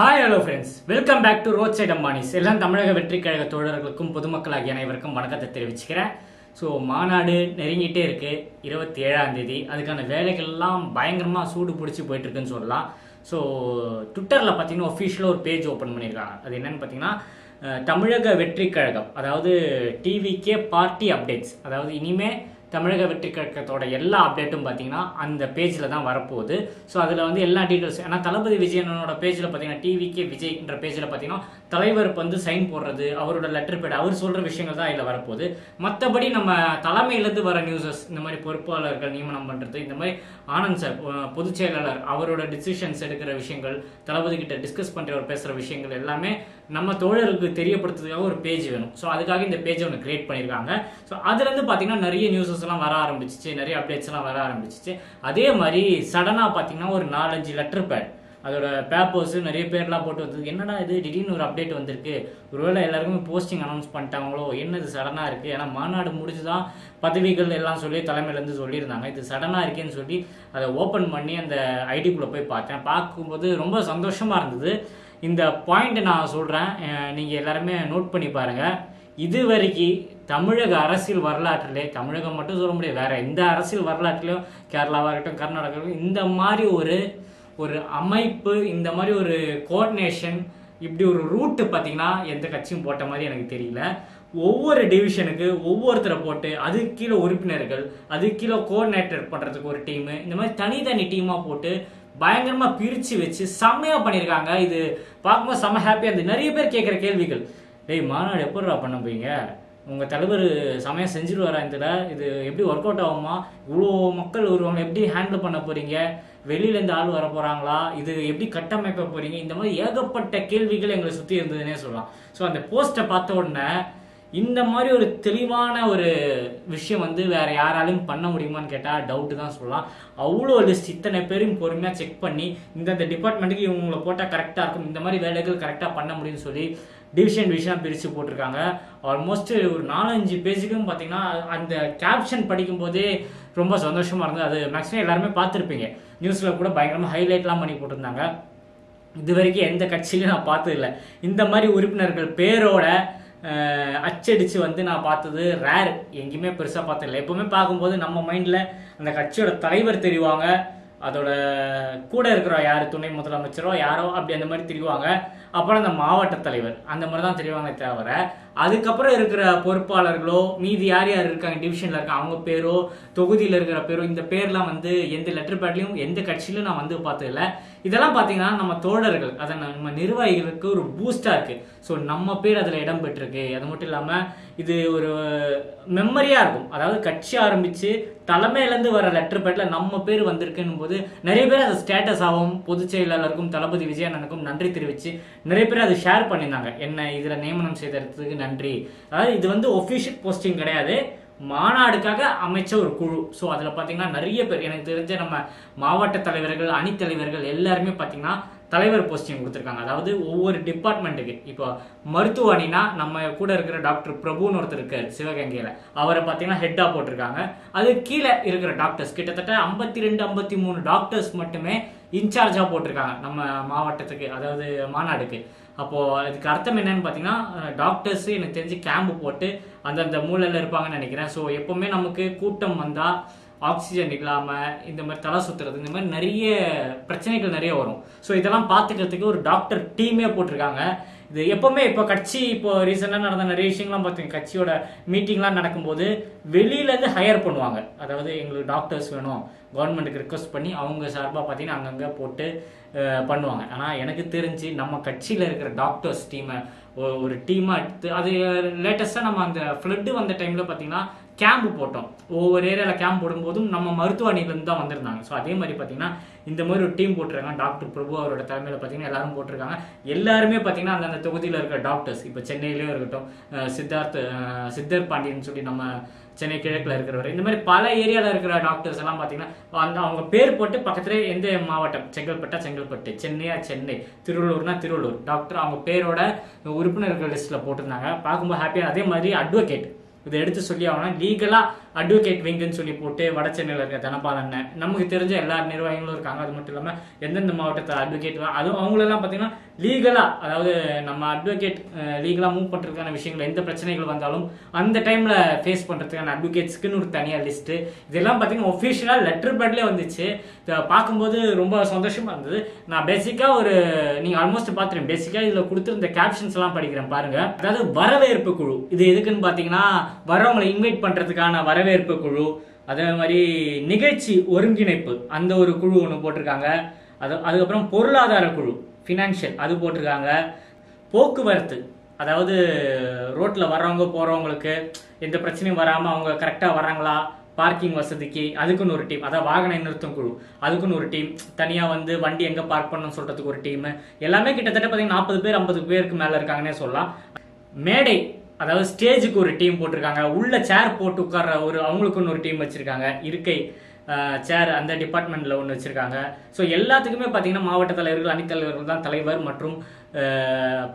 Hi hello friends welcome back to road side Ambanis எல்லாம் தமிழக வெற்றி கழக தோழர்களுக்கும் பொதுமக்களாகிய அனைவருக்கும் வணக்கத்தை தெரிவிச்சுக்கிறேன். ஸோ மாநாடு நெருங்கிட்டே இருக்கு. இருபத்தி ஏழாம் தேதி. அதுக்கான வேலைகள்லாம் பயங்கரமாக சூடு பிடிச்சி போயிட்டு இருக்குன்னு சொல்லலாம். ஸோ ட்விட்டரில் பார்த்தீங்கன்னா ஒஃபிஷியலாக ஒரு பேஜ் ஓப்பன் பண்ணியிருக்காங்க. அது என்னன்னு பார்த்தீங்கன்னா தமிழக வெற்றி கழகம் அதாவது டிவிகே பார்ட்டி அப்டேட்ஸ் அதாவது இனிமேல் தமிழக வெற்றி கழகத்தோட எல்லா அப்டேட்டும் பார்த்தீங்கன்னா அந்த பேஜில் தான் வரப்போகுது. ஸோ அதில் வந்து எல்லா டீட்டெயில்ஸ் ஏன்னா தளபதி விஜயனோட பேஜில் பார்த்தீங்கன்னா டிவிக்கே விஜய்ன்ற பேஜில் பார்த்தீங்கன்னா தலைவருக்கு வந்து சைன் போடுறது அவரோட லெட்டர் பேட் அவர் சொல்கிற விஷயங்கள் தான் இதில் வரப்போகுது. மற்றபடி நம்ம தலைமையிலேருந்து வர நியூஸஸ் இந்த மாதிரி பொறுப்பாளர்கள் நியமனம் பண்ணுறது இந்த மாதிரி ஆனந்த் சார் பொதுச் செயலாளர் அவரோட டிசிஷன்ஸ் எடுக்கிற விஷயங்கள் தளபதி கிட்ட டிஸ்கஸ் பண்ணுறவர் பேசுகிற விஷயங்கள் எல்லாமே நம்ம தோழர்களுக்கு தெரியப்படுத்துறதுக்காக ஒரு பேஜ் வேணும். ஸோ அதுக்காக இந்த பேஜை ஒன்று கிரியேட் பண்ணியிருக்காங்க ஸோ அதுலேருந்து பார்த்தீங்கன்னா நிறைய நியூஸஸ் எல்லாம் வர ஆரம்பிச்சிச்சு நிறைய அப்டேட்ஸ் எல்லாம் வர ஆரம்பிச்சிச்சு. அதே மாதிரி சடனாக பார்த்தீங்கன்னா ஒரு நாலஞ்சு லெட்டர் பேட் அதோட பேப்பர்ஸ் நிறைய பேர்லாம் போட்டு வந்தது. என்னடா இது? திடீர்னு ஒரு அப்டேட் வந்திருக்கு. ஒருவேளை எல்லாருக்குமே போஸ்டிங் அனௌன்ஸ் பண்ணிட்டாங்களோ? என்னது சடனாக இருக்குது ஏன்னா மாநாடு முடிஞ்சு தான் பதவிகள் எல்லாம் சொல்லி தலைமையிலேருந்து சொல்லியிருந்தாங்க. இது சடனாக இருக்கேன்னு சொல்லி அதை ஓப்பன் பண்ணி அந்த ஐடிக்குள்ளே போய் பார்த்தேன். பார்க்கும்போது ரொம்ப சந்தோஷமாக இருந்தது. இந்த பாயிண்ட் நான் சொல்கிறேன் நீங்கள் எல்லாருமே நோட் பண்ணி பாருங்கள் இது வரைக்கும் தமிழக அரசியல் வரலாற்றிலே தமிழகம் மட்டும் சொல்ல முடியாது வேற எந்த அரசியல் வரலாற்றிலையும் கேரளாவாக இருக்கட்டும் கர்நாடகா இருக்கட்டும் இந்த மாதிரி ஒரு ஒரு அமைப்பு இந்த மாதிரி ஒரு கோஆர்டினேஷன் இப்படி ஒரு ரூட்டு பார்த்தீங்கன்னா எந்த கட்சியும் போட்ட மாதிரி எனக்கு தெரியல. ஒவ்வொரு டிவிஷனுக்கு ஒவ்வொருத்தரை போட்டு அது கீழே உறுப்பினர்கள் அது கீழே கோஆர்டினேட்டர் பண்ணுறதுக்கு ஒரு டீமு இந்த மாதிரி தனித்தனி டீமாக போட்டு பயங்கரமாக பிரித்து வச்சு செம்மையாக பண்ணியிருக்காங்க. இது பார்க்கும்போது செம்ம ஹாப்பியாக இருந்து நிறைய பேர் கேட்குற கேள்விகள் டேய் மாநாடு எப்படிடா பண்ண போய்ங்க உங்க தலைவர் செமையா செஞ்சிருவாரா இதுல? இது எப்படி ஒர்க் அவுட் ஆகுமா? இவ்வளோ மக்கள் வருவாங்க எப்படி ஹேண்டில் பண்ண போறீங்க? வெளியிலேருந்து ஆள் வர போகிறாங்களா இது எப்படி கட்டமைக்க போகிறீங்க இந்த மாதிரி ஏகப்பட்ட கேள்விகள் எங்களை சுற்றி இருந்ததுன்னே சொல்லலாம். ஸோ அந்த போஸ்ட்டை பார்த்த உடனே இந்த மாதிரி ஒரு தெளிவான ஒரு விஷயம் வந்து வேற யாராலையும் பண்ண முடியுமான்னு கேட்டால் டவுட்டு தான் சொல்லலாம். அவ்வளோ லிஸ்ட் இத்தனை பேரும் பொறுமையாக செக் பண்ணி இந்தந்த டிபார்ட்மெண்ட்டுக்கு இவங்களை போட்டால் கரெக்டாக இருக்கும் இந்த மாதிரி வேலைகள் கரெக்டாக பண்ண முடியும்னு சொல்லி டிவிஷன் டிவிஷனாக பிரித்து போட்டிருக்காங்க. ஆல்மோஸ்ட் ஒரு நாலஞ்சு பேஜுக்கும் பார்த்தீங்கன்னா அந்த கேப்ஷன் படிக்கும்போதே ரொம்ப சந்தோஷமாக இருந்தது. அது மேக்ஸிமம் எல்லாருமே பார்த்துருப்பீங்க. நியூஸில் கூட பயங்கரமாக ஹைலைட்லாம் பண்ணி போட்டிருந்தாங்க. இது வரைக்கும் எந்த கட்சியிலையும் நான் பார்த்தது இல்லை இந்த மாதிரி உறுப்பினர்கள் பேரோட அச்சடித்து அச்சடிச்சு வந்து நான் பார்த்தது ரேர் எங்கேயுமே பெருசாக பார்த்ததில்ல. எப்பவுமே பார்க்கும்போது நம்ம மைண்டில் அந்த கட்சியோட தலைவர் தெரிவாங்க. அதோட கூட இருக்கிற யார் துணை முதலமைச்சரோ யாரோ அப்படி அந்த மாதிரி தெரிவாங்க. அப்புறம் அந்த மாவட்ட தலைவர். அந்த மாதிரி தான் தெரிவாங்க தவிர அதுக்கப்புறம் இருக்கிற பொறுப்பாளர்களோ மீதி யார் யார் இருக்காங்க டிவிஷன்ல இருக்காங்க அவங்க பேரோ தொகுதியில் இருக்கிற பேரோ இந்த பேர்லாம் வந்து எந்த லெட்டர் பேட்லையும் எந்த கட்சியிலும் நான் வந்து பார்த்ததில்ல. இதெல்லாம் பார்த்தீங்கன்னா நம்ம தோழர்கள் அதை நம்ம நிர்வாகிகளுக்கு ஒரு பூஸ்டா இருக்கு. ஸோ நம்ம பேர் அதில் இடம் பெற்றிருக்கு. அது மட்டும் இல்லாமல் இது ஒரு மெமரியாக இருக்கும். அதாவது கட்சி ஆரம்பிச்சு தலைமையிலேருந்து வர லெட்டர் பேட்ல நம்ம பேர் வந்திருக்குன்னும் போது நிறைய பேர் அது ஸ்டேட்டஸ் ஆகும் பொதுச் செயலாளருக்கும் தளபதி விஜயண்ணனுக்கும் நன்றி தெரிவிச்சு நிறைய பேர் அதை ஷேர் பண்ணியிருந்தாங்க. என்ன இதில் நியமனம் செய்ததுக்கு நன்றி. அதாவது இது வந்து ஒஃபிஷியல் போஸ்டிங் கிடையாது. மாநாடுக்காக அமைச்ச ஒரு குழு. ஸோ அதில் பார்த்தீங்கன்னா நிறைய பேர் எனக்கு தெரிஞ்ச நம்ம மாவட்ட தலைவர்கள் அணித்தலைவர்கள் எல்லாருமே பார்த்தீங்கன்னா தலைவர் போஸ்டிங் கொடுத்துருக்காங்க. அதாவது ஒவ்வொரு டிபார்ட்மெண்ட்டுக்கு இப்போ மருத்துவ அணினா நம்ம கூட இருக்கிற டாக்டர் பிரபுன்னு ஒருத்தர் இருக்கார் சிவகங்கையில். அவரை பார்த்தீங்கன்னா ஹெட்டாக போட்டிருக்காங்க. அது கீழே இருக்கிற டாக்டர்ஸ் கிட்டத்தட்ட ஐம்பத்தி ரெண்டு ஐம்பத்தி மூணு டாக்டர்ஸ் மட்டுமே இன்சார்ஜாக போட்டிருக்காங்க நம்ம மாவட்டத்துக்கு அதாவது மாநாடுக்கு. அப்போ அதுக்கு அர்த்தம் என்னன்னு பார்த்தீங்கன்னா டாக்டர்ஸ் எனக்கு தெரிஞ்சு கேம்ப் போட்டு அந்தந்த மூலையில் இருப்பாங்கன்னு நினைக்கிறேன். ஸோ எப்பவுமே நமக்கு கூட்டம் வந்தால் ஆக்சிஜன் இல்லாமல் இந்த மாதிரி தலை சுற்றுறது இந்த மாதிரி நிறைய பிரச்சனைகள் நிறைய வரும். ஸோ இதெல்லாம் பார்த்துக்கிறதுக்கு ஒரு டாக்டர் டீமே போட்டிருக்காங்க. இது எப்பவுமே இப்போ கட்சி இப்போ ரீசெண்டாக நடந்த நிறைய விஷயங்கள்லாம் பார்த்தீங்க. கட்சியோட மீட்டிங்லாம் நடக்கும்போது வெளியிலேருந்து ஹையர் பண்ணுவாங்க. அதாவது எங்களுக்கு டாக்டர்ஸ் வேணும். கவர்மெண்ட்டுக்கு ரிக்வஸ்ட் பண்ணி அவங்க சார்பாக பார்த்தீங்கன்னா அங்கங்கே போட்டு பண்ணுவாங்க. ஆனால் எனக்கு தெரிஞ்சு நம்ம கட்சியில் இருக்கிற டாக்டர்ஸ் டீமை ஒரு டீமாக எடுத்து அது லேட்டஸ்ட்டாக நம்ம அந்த ஃப்ளட்டு வந்த டைமில் பார்த்தீங்கன்னா கேம்ப் போட்டோம். ஒவ்வொரு ஏரியாவில் கேம்ப் போடும்போதும் நம்ம மருத்துவ அணியிலேருந்து தான் வந்திருந்தாங்க. ஸோ அதே மாதிரி பார்த்தீங்கன்னா இந்த மாதிரி ஒரு டீம் போட்டிருக்காங்க. டாக்டர் பிரபு அவரோட தலைமையில் பார்த்தீங்கன்னா எல்லாரும் போட்டிருக்காங்க. எல்லாருமே பார்த்தீங்கன்னா அந்தந்த தொகுதியில் இருக்கிற டாக்டர்ஸ் இப்போ சென்னையிலேயும் இருக்கட்டும் சித்தார்த் சித்தர் பாண்டியன் சொல்லி நம்ம சென்னை கிழக்கில் இருக்கிறவர் இந்த மாதிரி பல ஏரியாவில் இருக்கிற டாக்டர்ஸ் எல்லாம் பார்த்தீங்கன்னா அந்த அவங்க பேர் போட்டு பக்கத்துலேயே எந்த மாவட்டம்? செங்கல்பட்டா செங்கல்பட்டு சென்னையா சென்னை திருவள்ளூர்னா திருவள்ளூர். டாக்டர் அவங்க பேரோட உறுப்பினர்கள் லிஸ்ட்டில் போட்டிருந்தாங்க. பார்க்கும்போது ஹாப்பியாக அதே மாதிரி அட்வொகேட் இதை எடுத்து சொல்லி ஆகணும். லீகலாக அட்வொகேட் விங்குன்னு சொல்லி போட்டு வட சென்னையில் இருக்க தனபாலன் நமக்கு தெரிஞ்ச எல்லா நிர்வாகிகளும் இருக்காங்க. அது மட்டும் இல்லாமல் எந்தெந்த மாவட்டத்தில் அட்வொகேட் அதுவும் அவங்களெல்லாம் பார்த்தீங்கன்னா லீகலாக அதாவது நம்ம அட்வொகேட் லீகலாக மூவ் பண்ணுறதுக்கான விஷயங்கள் எந்த பிரச்சனைகள் வந்தாலும் அந்த டைமில் ஃபேஸ் பண்ணுறதுக்கான அட்வொகேட்ஸ்க்குன்னு ஒரு தனியாக லிஸ்ட்டு இதெல்லாம் பார்த்தீங்கன்னா ஒஃபிஷியலாக லெட்டர் பேட்லேயே வந்துச்சு. இதை பார்க்கும்போது ரொம்ப சந்தோஷமாக இருந்தது. நான் பேசிக்காக ஒரு நீங்கள் ஆல்மோஸ்ட் பார்த்துருங்க பேசிக்காக இதில் கொடுத்துருந்த கேப்ஷன்ஸ் எல்லாம் படிக்கிறேன் பாருங்கள் அதாவது வரவேற்பு குழு. இது எதுக்குன்னு பார்த்தீங்கன்னா வரவங்களை இன்வைட் பண்ணுறதுக்கான வரவேற்பு குழு அதே மாதிரி நிகழ்ச்சி ஒருங்கிணைப்பு அந்த ஒரு குழு ஒன்று போட்டிருக்காங்க. அது அதுக்கப்புறம் பொருளாதார குழு ஃபினான்ஷியல் அது போட்டிருக்காங்க. போக்குவரத்து அதாவது ரோட்டில் வர்றவங்க போகிறவங்களுக்கு எந்த பிரச்சனையும் வராமல் அவங்க கரெக்டாக வராங்களா பார்க்கிங் வசதிக்கு அதுக்குன்னு ஒரு டீம் அதாவது வாகன நிறுத்தம் குழு அதுக்குன்னு ஒரு டீம் தனியாக வந்து வண்டி எங்கே பார்க் பண்ணணும்னு சொல்கிறதுக்கு ஒரு டீம் எல்லாமே கிட்டத்தட்ட பார்த்தீங்கன்னா நாற்பது பேர் ஐம்பது பேருக்கு மேலே இருக்காங்கன்னே சொல்லலாம். மேடை அதாவது ஸ்டேஜுக்கு ஒரு டீம் போட்டிருக்காங்க. உள்ள சேர் போட்டு உட்கார்ற ஒரு அவங்களுக்குன்னு ஒரு டீம் வச்சிருக்காங்க. இருக்கை சேர் அந்த டிபார்ட்மெண்ட்ல ஒன்று வச்சிருக்காங்க. ஸோ எல்லாத்துக்குமே பார்த்தீங்கன்னா மாவட்ட தலைவர்கள் அணித்தலைவர்கள் தான் தலைவர் மற்றும்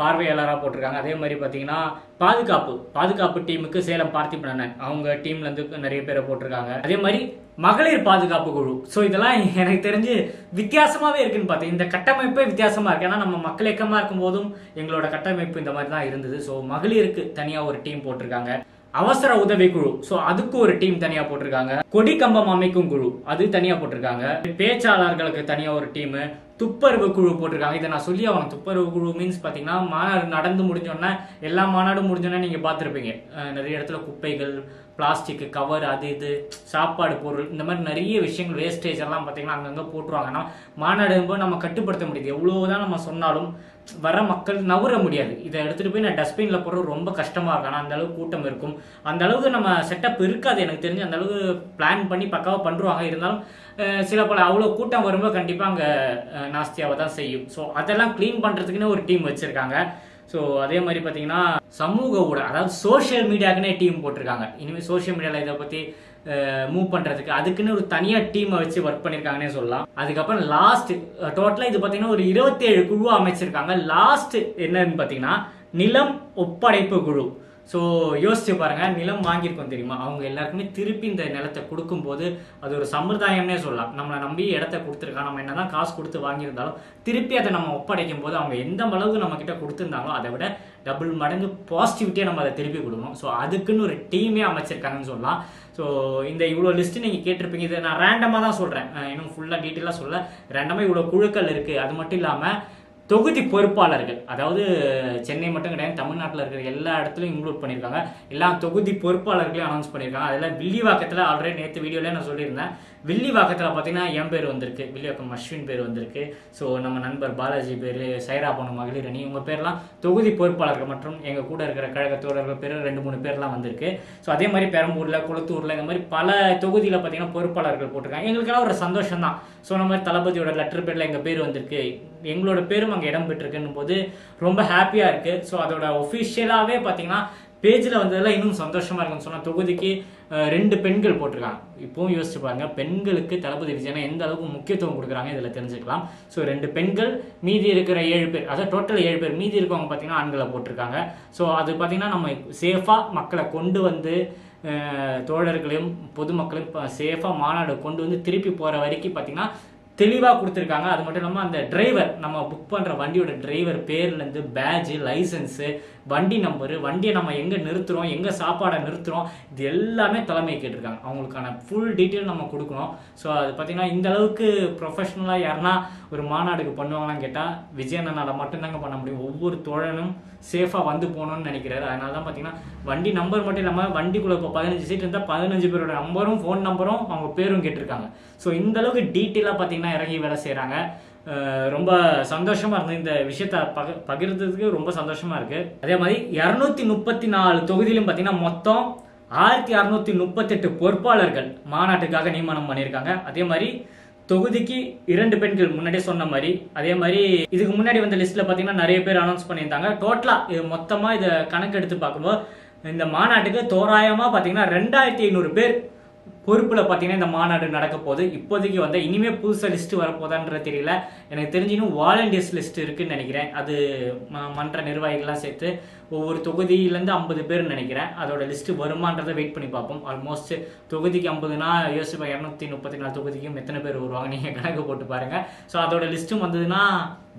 பார்வையாளராக போட்டிருக்காங்க. அதே மாதிரி பார்த்தீங்கன்னா பாதுகாப்பு பாதுகாப்பு டீமுக்கு சேலம் பார்த்திபன் அவங்க டீம்லேருந்து நிறைய பேரை போட்டிருக்காங்க. அதே மாதிரி மகளிர் பாதுகாப்பு குழு. ஸோ இதெல்லாம் எனக்கு தெரிஞ்சு வித்தியாசமாகவே இருக்குன்னு பார்த்தேன். இந்த கட்டமைப்பே வித்தியாசமாக இருக்கு. ஏன்னா நம்ம மக்கள் இயக்கமாக இருக்கும் போதும் எங்களோட கட்டமைப்பு இந்த மாதிரி தான் இருந்தது. ஸோ மகளிருக்கு தனியாக ஒரு டீம் போட்டிருக்காங்க. அவசர உதவி குழு. ஸோ அதுக்கு ஒரு டீம் தனியாக போட்டிருக்காங்க. கொடி கம்பம் அமைக்கும் குழு. அது தனியாக போட்டிருக்காங்க. பேச்சாளர்களுக்கு தனியாக ஒரு டீமு. துப்பறிவு குழு போட்டிருக்காங்க. இதை நான் சொல்லி ஆகணும். துப்பறிவு குழு மீன்ஸ் பார்த்தீங்கன்னா மாநாடு நடந்து முடிஞ்சோடனே எல்லா மாநாடும் முடிஞ்சோடனே நீங்க பார்த்துருப்பீங்க. நிறைய இடத்துல குப்பைகள் பிளாஸ்டிக் கவர் அது இது சாப்பாடு பொருள் இந்த மாதிரி நிறைய விஷயங்கள் வேஸ்டேஜ் எல்லாம் பார்த்தீங்கன்னா அங்கங்கே போட்டுருவாங்கன்னா மாநாடு நம்ம கட்டுப்படுத்த முடியுது. எவ்வளவுதான் நம்ம சொன்னாலும் வர மக்கள் நவுற முடியாது. இதை எடுத்துட்டு போய் நான் டஸ்ட்பினில் போடுறது ரொம்ப கஷ்டமா இருக்கும். ஆனால் அந்த அளவுக்கு கூட்டம் இருக்கும். அந்த அளவுக்கு நம்ம செட்டப் இருக்காது எனக்கு தெரிஞ்சு. அந்த அளவுக்கு பிளான் பண்ணி பக்காவாக பண்றாங்க இருந்தாலும் சில பல அவ்வளோ கூட்டம் வரும்போது கண்டிப்பாக அங்கே நாஸ்தியாவை தான் செய்யும். ஸோ அதெல்லாம் க்ளீன் பண்ணுறதுக்குன்னு ஒரு டீம் வச்சிருக்காங்க. ஸோ அதே மாதிரி பார்த்தீங்கன்னா சமூக ஊடகம் அதாவது சோஷியல் மீடியாக்குன்னே டீம் போட்டிருக்காங்க. இனிமேல் சோஷியல் மீடியாவில் இதை பற்றி மூவ் பண்ணுறதுக்கு அதுக்குன்னு ஒரு தனியாக டீமை வச்சு ஒர்க் பண்ணியிருக்காங்கன்னே சொல்லலாம். அதுக்கப்புறம் லாஸ்ட் டோட்டலாக இது பார்த்தீங்கன்னா ஒரு இருபத்தேழு குழு அமைச்சிருக்காங்க. லாஸ்ட் என்னன்னு பார்த்தீங்கன்னா நிலம் ஒப்படைப்பு குழு. ஸோ யோசிச்சு பாருங்கள் நிலம் வாங்கியிருக்கோம் தெரியுமா? அவங்க எல்லாருக்குமே திருப்பி இந்த நிலத்தை கொடுக்கும்போது அது ஒரு சம்பிரதாயம்னே சொல்லலாம். நம்மளை நம்பி இடத்த கொடுத்துருக்கா நம்ம என்ன தான் காசு கொடுத்து வாங்கியிருந்தாலும் திருப்பி அதை நம்ம ஒப்படைக்கும் போது அவங்க எந்த அளவுக்கு நம்ம கிட்ட கொடுத்துருந்தாங்களோ அதை விட டபுள் மடங்கு பாசிட்டிவிட்டியாக நம்ம அதை திருப்பி கொடுக்கணும். ஸோ அதுக்குன்னு ஒரு டீமே அமைச்சிருக்காங்கன்னு சொல்லலாம். ஸோ இந்த இவ்வளோ லிஸ்ட்டு நீங்கள் கேட்டிருப்பீங்க. இதை நான் ரேண்டமாக தான் சொல்கிறேன் இன்னும் ஃபுல்லாக டீட்டெயிலாக சொல்ல. ரேண்டமாக இவ்வளோ குழுக்கள் இருக்குது அது மட்டும் இல்லாமல் தொகுதி பொறுப்பாளர்கள் அதாவது சென்னை மட்டும் கிடையாது தமிழ்நாட்டில் இருக்கிற எல்லா இடத்துலையும் இன்க்ளூட் பண்ணியிருக்காங்க. எல்லா தொகுதி பொறுப்பாளர்களையும் அனௌன்ஸ் பண்ணியிருக்காங்க. அதில் வில்லிவாக்கத்தில் ஆல்ரெடி நேற்று வீடியோவில் நான் சொல்லியிருந்தேன். வில்லிவாக்கத்தில் பார்த்தீங்கன்னா என் பேர் வந்திருக்கு. வில்லிவாக்கம் அஸ்வின் பேர் வந்திருக்கு. ஸோ நம்ம நண்பர் பாலாஜி பேர் சைரா பொண்ணு மகளிர் அணி இவங்க பேர்லாம் தொகுதி பொறுப்பாளர்கள் மற்றும் எங்கள் கூட இருக்கிற கழக தோழர்கள் பேர் ரெண்டு மூணு பேர்லாம் வந்திருக்கு. ஸோ அதே மாதிரி பெரம்பூரில் குளத்தூரில் இந்த மாதிரி பல தொகுதியில் பார்த்தீங்கன்னா பொறுப்பாளர்கள் போட்டிருக்காங்க. எங்களுக்கெல்லாம் ஒரு சந்தோஷம் தான் ஸோ நம்ம மாதிரி தளபதியோட லெட்டர் பேரில் எங்கள் பேர் வந்திருக்கு. எங்களோட பேரும் அங்கே இடம் பெற்றிருக்குன்னும் போது ரொம்ப ஹாப்பியாக இருக்குது ஸோ அதோட ஒஃபிஷியலாகவே பார்த்தீங்கன்னா பேஜில் வந்ததெல்லாம் இன்னும் சந்தோஷமாக இருக்குன்னு சொன்னால் தொகுதிக்கு ரெண்டு பெண்கள் போட்டிருக்காங்க. இப்பவும் யோசிச்சு பாருங்கள் பெண்களுக்கு தளபதி விஜயனா எந்த அளவுக்கு முக்கியத்துவம் கொடுக்குறாங்க இதில் தெரிஞ்சுக்கலாம். ஸோ ரெண்டு பெண்கள் மீதி இருக்கிற ஏழு பேர் அதாவது டோட்டல் ஏழு பேர் மீதி இருக்கவங்க பார்த்தீங்கன்னா ஆண்களை போட்டிருக்காங்க. ஸோ அது பார்த்தீங்கன்னா நம்ம சேஃபாக மக்களை கொண்டு வந்து தோழர்களையும் பொதுமக்களையும் சேஃபாக மாநாடு கொண்டு வந்து திருப்பி போகிற வரைக்கும் பார்த்தீங்கன்னா தெளிவாக கொடுத்துருக்காங்க. அது மட்டும் இல்லாமல் அந்த டிரைவர் நம்ம புக் பண்ணுற வண்டியோட டிரைவர் பேர்லேருந்து பேட்ஜு லைசன்ஸு வண்டி நம்பரு வண்டியை நம்ம எங்கே நிறுத்துகிறோம் எங்கே சாப்பாடை நிறுத்துகிறோம் இது எல்லாமே தலைமை கேட்டிருக்காங்க. அவங்களுக்கான ஃபுல் டீட்டெயில் நம்ம கொடுக்கணும். ஸோ அது பார்த்தீங்கன்னா இந்த அளவுக்கு ப்ரொஃபஷ்னலாக யாருன்னா ஒரு மாநாடுக்கு பண்ணுவாங்களான்னு கேட்டால் விஜயண்ணனால மட்டும்தாங்க பண்ண முடியும். ஒவ்வொரு தோழனும் சேஃபாக வந்து போகணும்னு நினைக்கிறாரு. அதனால தான் பார்த்தீங்கன்னா வண்டி நம்பர் மட்டும் இல்லாமல் வண்டிக்குள்ளே இப்போ பதினஞ்சு சீட் இருந்தால் பதினஞ்சு பேரோட நம்பரும் ஃபோன் நம்பரும் அவங்க பேரும் கேட்டிருக்காங்க. ஸோ இந்த அளவுக்கு டீட்டெயிலாக பார்த்தீங்கன்னா இறங்கி வேலை செய்கிறாங்க ரொம்ப சந்தோஷமா இருந்தது. இந்த விஷயத்த பக பகிர்ந்ததுக்கு ரொம்ப சந்தோஷமா இருக்கு. அதே மாதிரி இரநூத்தி முப்பத்தி நாலு தொகுதியிலும் பார்த்தீங்கன்னா மொத்தம் ஆயிரத்தி அறுநூத்தி முப்பத்தெட்டு பொறுப்பாளர்கள் மாநாட்டுக்காக நியமனம் பண்ணியிருக்காங்க. அதே மாதிரி தொகுதிக்கு இரண்டு பெண்கள் முன்னாடியே சொன்ன மாதிரி அதே மாதிரி இதுக்கு முன்னாடி வந்த லிஸ்ட்ல பாத்தீங்கன்னா நிறைய பேர் அனௌன்ஸ் பண்ணியிருந்தாங்க. டோட்டலா இது மொத்தமா இதை கணக்கு எடுத்து பார்க்கும்போது இந்த மாநாட்டுக்கு தோராயமா பாத்தீங்கன்னா ரெண்டாயிரத்தி ஐநூறு பேர் பொறுப்பில் பார்த்தீங்கன்னா இந்த மாநாடு நடக்க போகுது. இப்போதைக்கு வந்து இனிமே புதுசாக லிஸ்ட்டு வரப்போதான்றது தெரியல. எனக்கு தெரிஞ்சினும் வாலண்டியர்ஸ் லிஸ்ட் இருக்குன்னு நினைக்கிறேன். அது ம- மன்ற நிர்வாகிகள்லாம் சேர்த்து ஒவ்வொரு தொகுதியிலேருந்து ஐம்பது பேர் நினைக்கிறேன். அதோட லிஸ்ட்டு வருமானதை வெயிட் பண்ணி பார்ப்போம். ஆல்மோஸ்ட் தொகுதிக்கு ஐம்பதுனா யோசிப்பா இரநூத்தி முப்பத்தி நாலு தொகுதிக்கும் எத்தனை பேர் வருவாங்க? நீங்கள் கணக்கு போட்டு பாருங்கள் ஸோ அதோட லிஸ்ட்டும் வந்ததுன்னா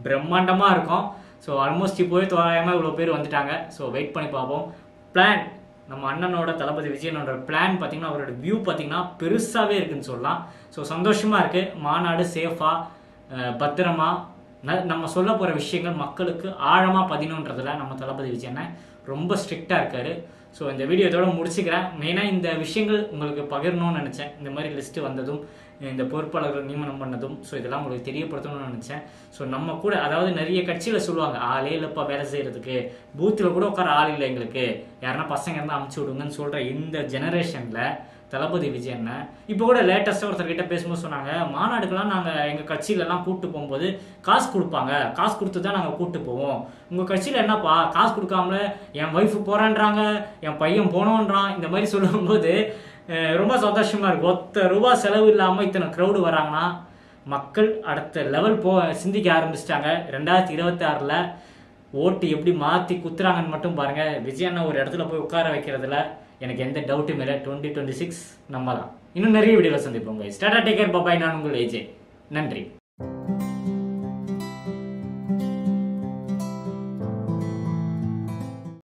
பிரம்மாண்டமாக இருக்கும். ஸோ ஆல்மோஸ்ட் இப்போவே தோராயமாக இவ்வளோ பேர் வந்துட்டாங்க. ஸோ வெயிட் பண்ணி பார்ப்போம். பிளான் நம்ம அண்ணனோட தளபதி விஜயனோட பிளான் பார்த்தீங்கன்னா அவரோட வியூ பார்த்தீங்கன்னா பெருசாகவே இருக்குன்னு சொல்லலாம். ஸோ சந்தோஷமாக இருக்குது மாநாடு சேஃபாக பத்திரமா. ந- நம்ம சொல்ல போகிற விஷயங்கள் மக்களுக்கு ஆழமாக பதினுன்றதில் நம்ம தளபதி விஜயனை ரொம்ப ஸ்ட்ரிக்டாக இருக்காரு. ஸோ இந்த வீடியோ இதோட முடிச்சுக்கிறேன். மெயினாக இந்த விஷயங்கள் உங்களுக்கு பகிரணும்னு நினச்சேன். இந்த மாதிரி லிஸ்ட்டு வந்ததும் இந்த பொறுப்பாளர்கள் நியமனம் பண்ணதும் ஸோ இதெல்லாம் உங்களுக்கு தெரியப்படுத்தணும்னு நினச்சேன். ஸோ நம்ம கூட அதாவது நிறைய கட்சியில் சொல்லுவாங்க ஆளே இல்லைப்பா வேலை செய்கிறதுக்கு பூத்தில் கூட உட்கார ஆள் இல்லை எங்களுக்கு. யாருன்னா பசங்க இருந்தால் அமுச்சு விடுங்கன்னு சொல்கிற இந்த ஜெனரேஷனில் தளபதி விஜயன் இப்போ கூட லேட்டஸ்ட்டாக ஒருத்தர்கிட்ட பேசும்போது சொன்னாங்க மாநாடுக்கெல்லாம் நாங்கள் எங்கள் கட்சியிலலாம் கூப்பிட்டு போகும்போது காசு கொடுப்பாங்க. காசு கொடுத்து தான் நாங்கள் கூப்பிட்டு போவோம். உங்கள் கட்சியில் என்னப்பா காசு கொடுக்காமல என் ஒய்ஃபு போகிறேன்றாங்க என் பையன் போனோன்றான். இந்த மாதிரி சொல்லும்போது ரொம்ப சந்தோஷமாக இருக்கு. ஒத்த ரூபா செலவு இல்லாமல் இத்தனை க்ரௌடு வராங்கன்னா மக்கள் அடுத்த லெவல் போ சிந்திக்க ஆரம்பிச்சிட்டாங்க. ரெண்டாயிரத்தி இருபத்தாறில் ஓட்டு எப்படி மாற்றி குத்துறாங்கன்னு மட்டும் பாருங்க. விஜய் அண்ணா ஒரு இடத்துல போய் உட்கார வைக்கிறதுல எனக்கு எந்த டவுட்டும் இல்லை. டுவெண்ட்டி டுவெண்ட்டி சிக்ஸ் நம்ம தான் இன்னும் நிறைய வீடியோவில் சந்திப்போம் ஸ்டாட்டா டேக்கர் பாபாய் நான் உங்கள் ஏஜே நன்றி.